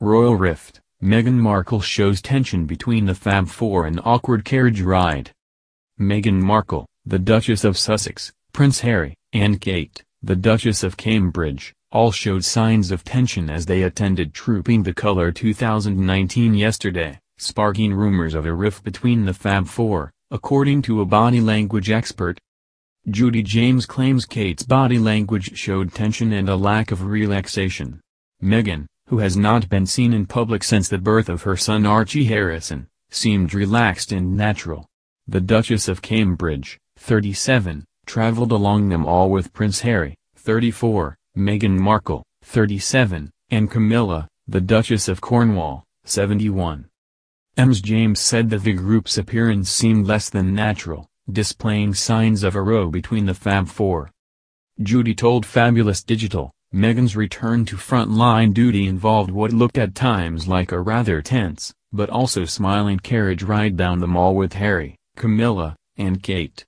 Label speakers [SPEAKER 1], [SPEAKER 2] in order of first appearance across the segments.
[SPEAKER 1] Royal Rift, Meghan Markle shows tension between the Fab Four and awkward carriage ride. Meghan Markle, the Duchess of Sussex, Prince Harry, and Kate, the Duchess of Cambridge, all showed signs of tension as they attended Trooping the Colour 2019 yesterday, sparking rumors of a rift between the Fab Four, according to a body language expert. Judy James claims Kate's body language showed tension and a lack of relaxation. Meghan, who has not been seen in public since the birth of her son Archie Harrison, seemed relaxed and natural. The Duchess of Cambridge, 37, traveled along them all with Prince Harry, 34, Meghan Markle, 37, and Camilla, the Duchess of Cornwall, 71. Ms. James said that the group's appearance seemed less than natural, displaying signs of a row between the Fab Four. Judy told Fabulous Digital, Meghan's return to front-line duty involved what looked at times like a rather tense, but also smiling carriage ride down the mall with Harry, Camilla, and Kate.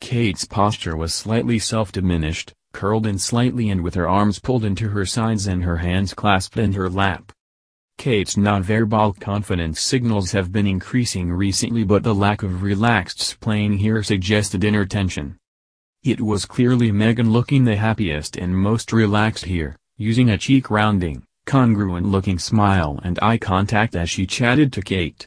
[SPEAKER 1] Kate's posture was slightly self-diminished, curled in slightly and with her arms pulled into her sides and her hands clasped in her lap. Kate's nonverbal confidence signals have been increasing recently but the lack of relaxed playing here suggested inner tension. It was clearly Meghan looking the happiest and most relaxed here, using a cheek-rounding, congruent-looking smile and eye contact as she chatted to Kate.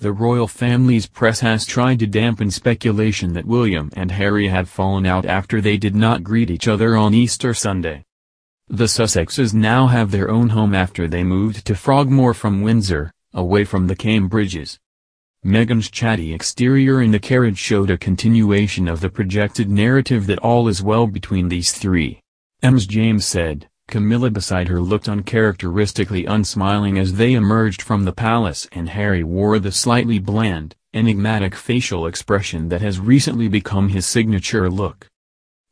[SPEAKER 1] The royal family's press has tried to dampen speculation that William and Harry had fallen out after they did not greet each other on Easter Sunday. The Sussexes now have their own home after they moved to Frogmore from Windsor, away from the Cambridges. Meghan's chatty exterior in the carriage showed a continuation of the projected narrative that all is well between these three. Ms. James said, Camilla beside her looked uncharacteristically unsmiling as they emerged from the palace and Harry wore the slightly bland, enigmatic facial expression that has recently become his signature look.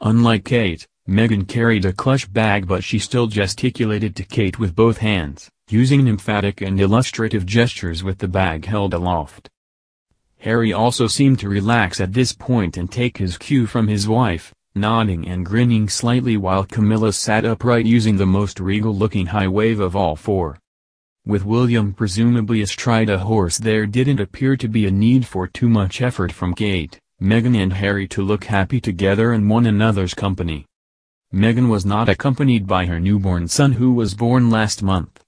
[SPEAKER 1] Unlike Kate, Meghan carried a clutch bag but she still gesticulated to Kate with both hands, using emphatic and illustrative gestures with the bag held aloft. Harry also seemed to relax at this point and take his cue from his wife, nodding and grinning slightly while Camilla sat upright using the most regal-looking high wave of all four. With William presumably astride a horse there didn't appear to be a need for too much effort from Kate, Meghan and Harry to look happy together in one another's company. Meghan was not accompanied by her newborn son who was born last month.